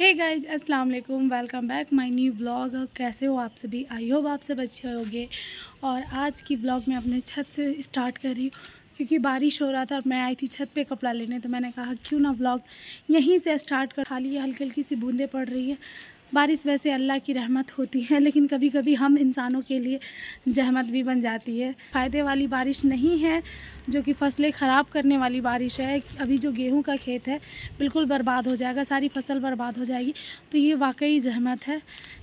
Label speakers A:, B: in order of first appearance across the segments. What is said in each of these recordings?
A: हे guys अस्सलाम वालेकुम welcome back my new blog कैसे हो आप सभी? आई होप आप सब अच्छे होंगे। और आज की ब्लॉग मैं अपने छत से स्टार्ट कर रही हूँ। क्योंकि बारिश हो रहा था मैं आई थी छत पे कपड़ा लेने तो मैंने कहा, क्यों ना ब्लॉग यहीं से स्टार्ट कर। खाली हल्की हल्की सी बूंदें पड़ रही है। बारिश वैसे अल्लाह की रहमत होती है, लेकिन कभी कभी हम इंसानों के लिए जहमत भी बन जाती है। फ़ायदे वाली बारिश नहीं है, जो कि फ़सलें ख़राब करने वाली बारिश है। अभी जो गेहूँ का खेत है, बिल्कुल बर्बाद हो जाएगा, सारी फ़सल बर्बाद हो जाएगी तो ये वाकई जहमत है।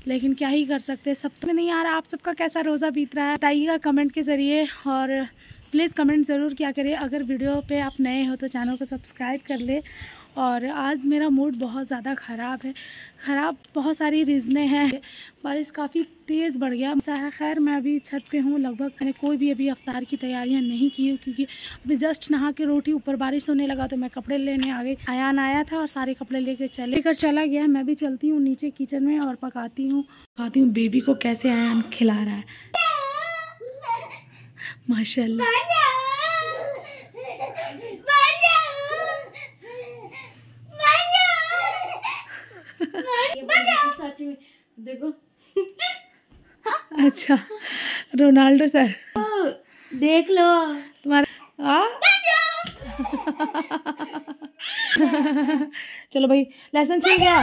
A: लेकिन क्या ही कर सकते सब तो नहीं आ रहा। आप सबका कैसा रोज़ा बीत रहा है? बताइएगा कमेंट के ज़रिए और प्लीज़ कमेंट ज़रूर क्या करें अगर वीडियो पे आप नए हो तो चैनल को सब्सक्राइब कर ले। और आज मेरा मूड बहुत ज़्यादा ख़राब है। ख़राब बहुत सारी रीज़नें हैं। बारिश काफ़ी तेज़ बढ़ गया। ऐसा है खैर, मैं अभी छत पे हूँ। लगभग मैंने कोई भी अभी अफ्तार की तैयारियाँ नहीं की क्योंकि अभी जस्ट नहा के रोटी ऊपर बारिश होने लगा तो मैं कपड़े लेने आ गई आयान आया था और सारे कपड़े लेके चले। लेकर चला गया। मैं भी चलती हूँ नीचे किचन में और पकाती हूँ। पकाती हूँ बेबी को कैसे आयान खिला रहा है। माशाल्लाह।
B: देखो।
A: अच्छा रोनाल्डो सर।
B: देख लो।
A: तुम्हारा आ? चलो भाई लहसुन छिल गया।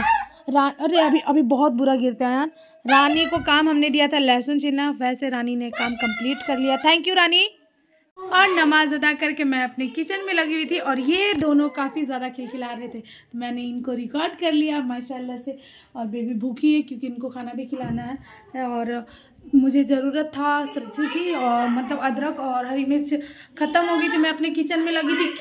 A: अरे अभी अभी बहुत बुरा गिरता है यार। रानी को काम हमने दिया था, लहसुन छिलना, वैसे रानी ने काम कंप्लीट कर लिया। Thank you Rani. और नमाज़ अदा करके मैं अपने किचन में लगी हुई थी और ये दोनों काफ़ी ज़्यादा खिलखिला रहे थे। तो मैंने इनको रिकॉर्ड कर लिया, माशाल्लाह से। और बेबी भूखी है क्योंकि इनको खाना भी खिलाना है। और मुझे ज़रूरत था सब्ज़ी की और मतलब अदरक और हरी मिर्च ख़त्म हो गई थी। मैं अपने किचन में लगी थी।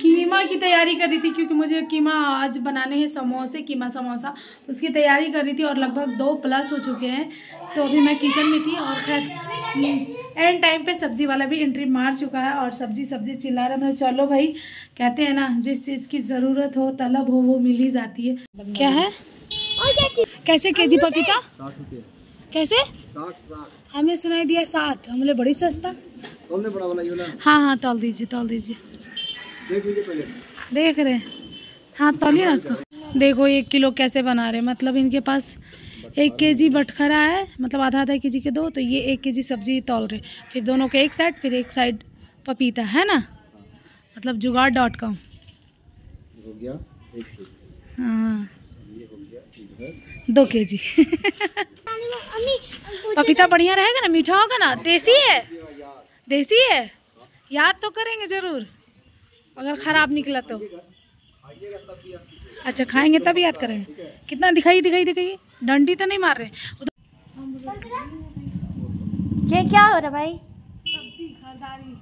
A: कीमा की तैयारी कर रही थी क्योंकि मुझे कीमा आज बनाने हैं समोसे कीमा समोसा। उसकी तैयारी कर रही थी और लगभग दो प्लस हो चुके हैं। तो अभी मैं किचन में थी और खैर एंड टाइम पे सब्ज़ी वाला भी एंट्री मार चुका है और सब्ज़ी सब्ज़ी चिल्ला रहा है। चलो भाई कहते हैं ना जिस चीज़ की ज़रूरत हो तलब हो वो मिल ही जाती है। क्या है? कैसे के जी पपीता? कैसे? हमें सुनाई दिया सात हमने बड़ी सस्ता। हाँ हाँ तोल दीजिए तोल दीजिए। देख रहे हाँ। तोलिए ना उसको। देखो एक किलो कैसे बना रहे मतलब इनके पास एक के जी बटखरा है। मतलब आधा आधा के जी के दो तो ये एक के जी सब्ज़ी तोल रहे फिर दोनों के एक साइड फिर एक साइड पपीता है ना? मतलब जुगाड़ डॉट कॉम। हाँ दो के जी पपीता बढ़िया रहेगा ना? मीठा होगा ना? देसी है? देसी है? याद तो करेंगे ज़रूर। अगर ख़राब निकला तो? अच्छा खाएँगे तब याद करेंगे कितना दिखाई दिखाई दिखाई। डंडी तो नहीं मार रहे।
B: ये क्या हो रहा भाई?
A: सब्ज़ी खरीदारी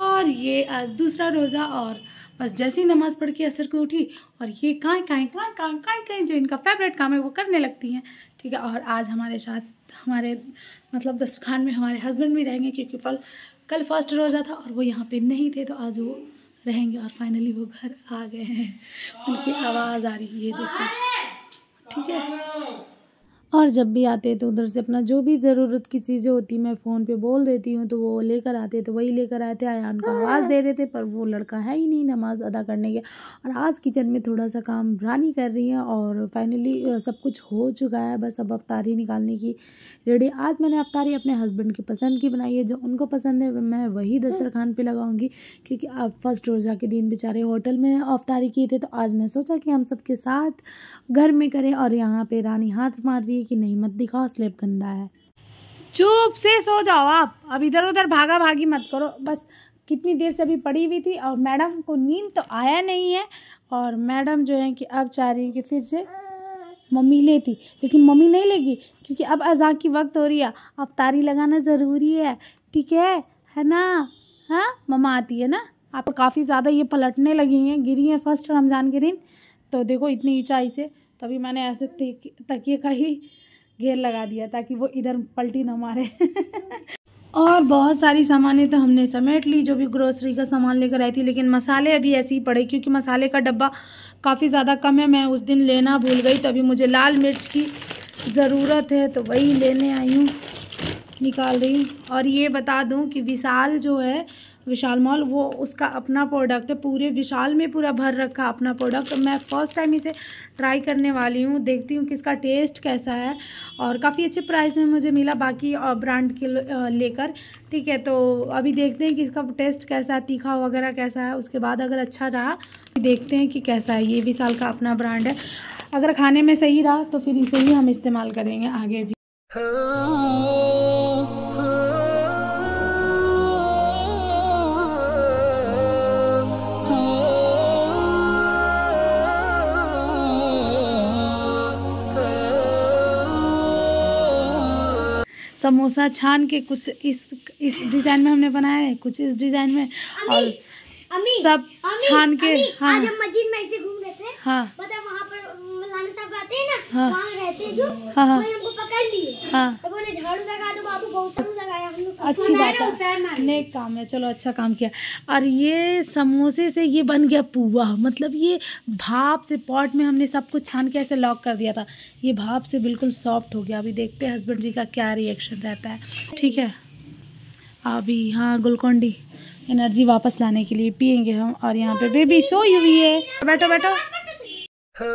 A: और ये आज दूसरा रोज़ा और बस जैसी नमाज़ पढ़ के असर को उठी और ये काएँ काएँ काएँ काएँ काएँ काएँ जो इनका फेवरेट काम है वो करने लगती हैं। ठीक है और आज हमारे साथ हमारे मतलब दस्तरखान में हमारे हस्बैंड भी रहेंगे क्योंकि फल कल फ़र्स्ट रोज़ा था और वो यहाँ पे नहीं थे तो आज वो रहेंगे और फाइनली वो घर आ गए हैं। उनकी आवाज़ आ रही है, ये देखो। ठीक है? और जब भी आते तो उधर से अपना जो भी ज़रूरत की चीज़ें होती मैं फ़ोन पे बोल देती हूँ तो वो लेकर आते तो वही लेकर आए थे आयान को आवाज़ दे रहे थे पर वो लड़का है ही नहीं नमाज़ अदा करने के और आज किचन में थोड़ा सा काम रानी कर रही है और फाइनली सब कुछ हो चुका है। बस अब अफ्तारी निकालने की रेडी आज मैंने अफ्तारी अपने हस्बैंड की पसंद की बनाई है। जो उनको पसंद है मैं वही दस्तरखान पर लगाऊँगी क्योंकि अब फ़र्स्ट रोज़ा के दिन बेचारे होटल में अफ्तारी किए थे तो आज मैं सोचा कि हम सबके साथ घर में करें और यहाँ पर रानी हाथ मार रही है कि नहीं? मत दिखाओ, स्लेब गंदा है। चुप से सो जाओ आप। अब इधर उधर भागा भागी मत करो। बस कितनी देर से अभी पड़ी हुई थी और मैडम को नींद तो आया नहीं है और मैडम जो है कि अब चाह रही है कि फिर से मम्मी लेती। लेकिन मम्मी नहीं लेगी क्योंकि अब अजा की वक्त हो रही है। अब तारी लगाना ज़रूरी है। ठीक है? है ना? हाँ? मम्मा आती है ना? आप काफ़ी ज़्यादा ये पलटने लगी हैं, गिरी हैं फ़र्स्ट रमज़ान के दिन। तो देखो इतनी ऊँचाई से। तभी मैंने ऐसे तकिए का ही घेर लगा दिया ताकि वो इधर पलटी ना मारे। और बहुत सारी सामानें तो हमने समेट ली, जो भी ग्रोसरी का सामान लेकर आई थी, लेकिन मसाले अभी ऐसे ही पड़े, क्योंकि मसाले का डब्बा काफ़ी ज़्यादा कम है, मैं उस दिन लेना भूल गई, तभी मुझे लाल मिर्च की ज़रूरत है तो वही लेने आई हूँ, निकाल रही और ये बता दूँ कि विशाल जो है, विशाल मॉल, वो उसका अपना प्रोडक्ट है, पूरे विशाल में पूरा भर रखा अपना प्रोडक्ट मैं फ़र्स्ट टाइम इसे ट्राई करने वाली हूँ, देखती हूँ कि इसका टेस्ट कैसा है और काफ़ी अच्छे प्राइस में मुझे मिला बाकी ब्रांड के लेकर। ठीक है तो अभी देखते हैं कि इसका टेस्ट कैसा है, तीखा वगैरह कैसा है, उसके बाद अगर अच्छा रहा देखते हैं कि कैसा है, ये भी साल का अपना ब्रांड है। अगर खाने में सही रहा तो फिर इसे ही हम इस्तेमाल करेंगे आगे भी। समोसा छान के कुछ इस इस डिज़ाइन में हमने बनाया है कुछ इस डिज़ाइन में और
B: अमी,
A: सब
B: अमी,
A: छान के
B: अमी,
A: हाँ।
B: आज हम मस्जिद में ऐसे घूम रहे थे।
A: हाँ।
B: हैं ना
A: हाँ।
B: वहाँ रहते जो
A: हाँ, हाँ।
B: हमको पकड़ लिए।
A: हाँ।
B: तो बोले झाड़ू लगा दो बाबू बहुत झाड़ू लगाया हम लोग
A: अच्छी बात है। नेक काम है चलो अच्छा काम किया। और ये समोसे से ये बन गया पुआ। मतलब ये भाप से पॉट में हमने सब कुछ छान के ऐसे लॉक कर दिया था। ये भाप से बिल्कुल सॉफ्ट हो गया। अभी देखते हैं हस्बैंड जी का क्या रिएक्शन रहता है। ठीक है। अभी हाँ ग्लूकोन डी एनर्जी वापस लाने के लिए पियेंगे हम। और यहाँ पे बेबी सोई हुई है। बैठो बैठो। तबीयत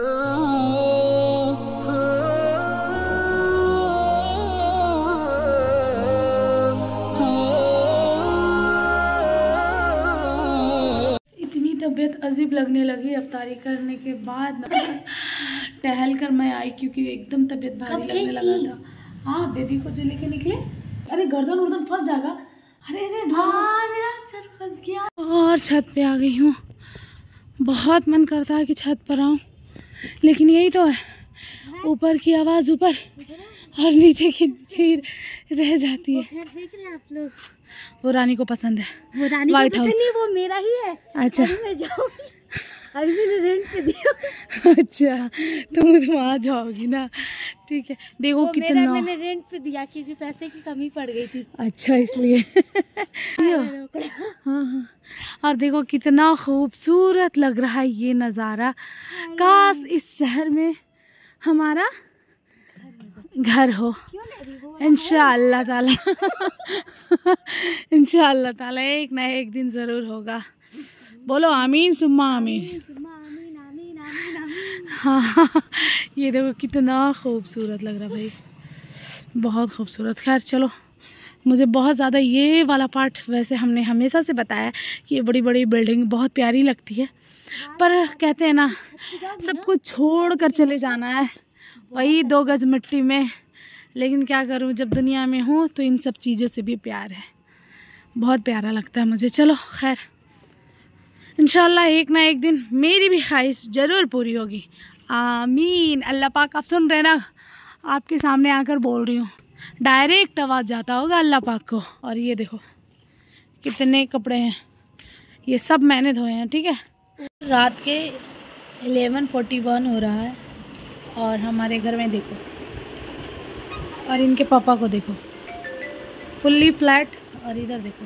A: अजीब लगने लगी अफ्तारी करने के बाद टहल कर मैं आई क्योंकि एकदम तबीयत भारी लगने लगा
B: था?
A: हाँ बेबी को जो लेके निकले। अरे गर्दन उर्दन फंस जाएगा। अरे अरे हाँ मेरा सर फंस गया। और छत पे आ गई हूँ। बहुत मन करता है कि छत पर आऊँ। लेकिन यही तो है। ऊपर की आवाज़ ऊपर और नीचे की नीचे रह जाती है।
B: घर देख रहे हैं आप लोग।
A: वो रानी को पसंद है।
B: वो रानी को पसंद नहीं वो मेरा ही है।
A: अच्छा।
B: मैं जाऊँगी। अभी मैंने रेंट पे दिया।
A: अच्छा तुम तो वहाँ जाओगी ना। ठीक है देखो
B: वो मेरा मैंने रेंट पे दिया क्योंकि पैसे की कमी पड़ गई थी।
A: अच्छा इसलिए। हाँ। हाँ और देखो कितना खूबसूरत लग रहा है ये नज़ारा। काश इस शहर में हमारा घर हो।
B: वो
A: ताला। इंशाअल्लाह ताला एक ना एक दिन ज़रूर होगा। बोलो आमीन सुम्मा
B: आमीन। आमीन आमीन
A: हाँ ये देखो कितना खूबसूरत लग रहा भाई। बहुत खूबसूरत। खैर चलो। मुझे बहुत ज़्यादा ये वाला पार्ट वैसे हमने हमेशा से बताया कि ये बड़ी बड़ी बिल्डिंग बहुत प्यारी लगती है। पर कहते हैं ना सब कुछ छोड़ कर चले जाना है। वही दो गज मिट्टी में। लेकिन क्या करूँ जब दुनिया में हूँ तो इन सब चीज़ों से भी प्यार है। बहुत प्यारा लगता है मुझे। चलो खैर। इंशाल्लाह एक ना एक दिन मेरी भी ख्वाहिश ज़रूर पूरी होगी। आमीन। अल्लाह पाक, आप सुन रहे ना? आपके सामने आकर बोल रही हूँ। डायरेक्ट आवाज़ जाता होगा अल्लाह पाक को। और ये देखो, कितने कपड़े हैं। ये सब मैंने धोए हैं, ठीक है? रात के 11:41 हो रहा है और हमारे घर में देखो, और इनके पापा को देखो। फुल्ली फ्लैट और इधर देखो।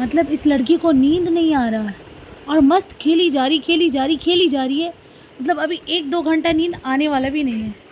A: मतलब इस लड़की को नींद नहीं आ रहा है। और मस्त खेली जा रही, खेली जा रही, खेली जा रही है। मतलब अभी एक दो घंटा नींद आने वाला भी नहीं है।